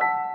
you